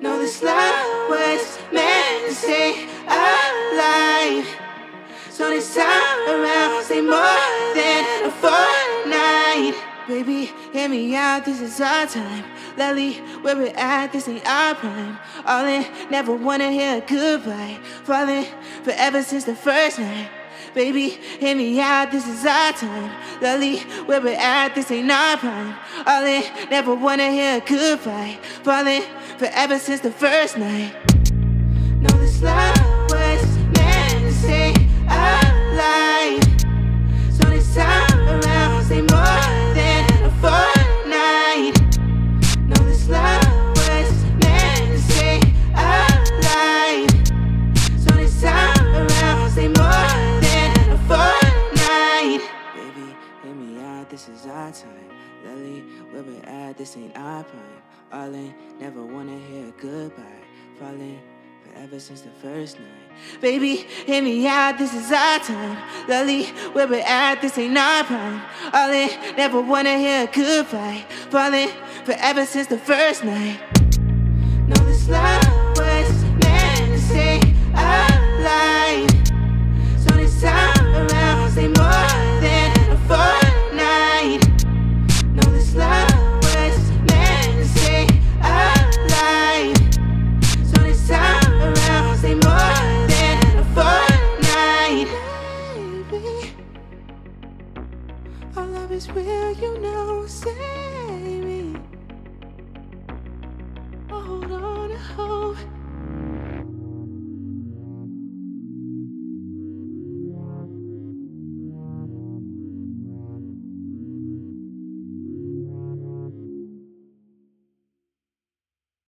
No, this love was meant to stay alive. So this time around, say more than a fortnight. Baby, hear me out, this is our time. Lily, where we're at, this ain't our prime. All in, never wanna hear a goodbye. Falling forever since the first night. Baby, hear me out, this is our time. Lily, where we're at, this ain't our prime. All in, never wanna hear a goodbye. Falling forever since the first night. No, this love our time. Lily, where we're at, this ain't our prime. All in, never wanna hear goodbye. Falling forever since the first night. Baby, hear me out, this is our time. Lily, where we're at, this ain't our prime. All in, never wanna hear goodbye. Falling forever since the first night. Love is real, you know. Say